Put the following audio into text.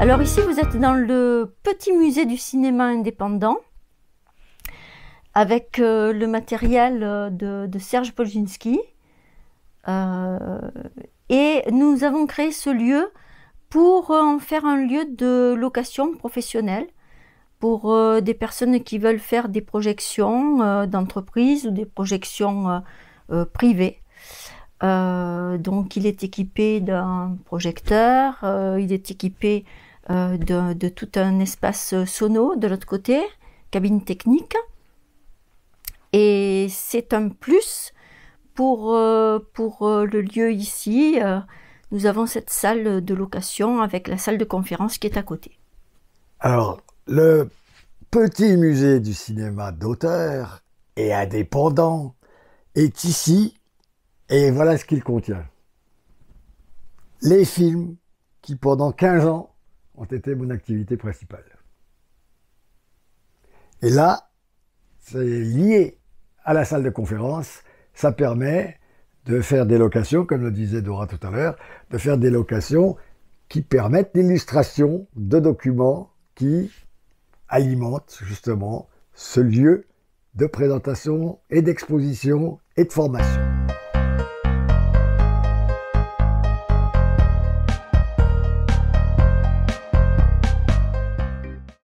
Alors ici, vous êtes dans le petit musée du cinéma indépendant avec euh, le matériel euh, de, Serge Polzinski. Euh, et nous avons créé ce lieu pour en faire un lieu de location professionnelle pour des personnes qui veulent faire des projections d'entreprise ou des projections privées. donc il est équipé d'un projecteur, il est équipé de, de, tout un espace sono de l'autre côté, cabine technique. Et c'est un plus pour, euh, pour euh, le lieu ici. Euh, nous avons cette salle de location avec la salle de conférence qui est à côté. Alors, le petit musée du cinéma d'auteur et indépendant est ici et voilà ce qu'il contient. Les films qui pendant 15 ans ont été mon activité principale. Et là, c'est lié à la salle de conférence, ça permet de faire des locations, comme le disait Dora tout à l'heure, de faire des locations qui permettent l'illustration de documents qui alimentent justement ce lieu de présentation et d'exposition et de formation.